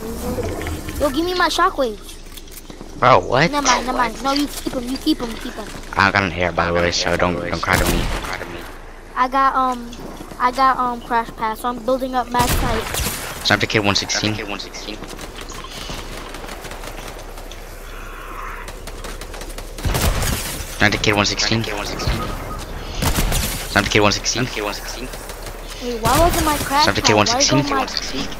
Yo, give me my shockwaves. Bro, what? Never mind, never mind. No, you keep them. You keep them. Keep them. I got an air by the way, so don't don't cry to me. I got um, I got um crash pads. So I'm building up max height. Sniper Kid 116. Kid 116. Sniper Kid 116. Sniper Kid 116. Kid 116. Wait, why wasn't my crash pads? Kid Why is 116. my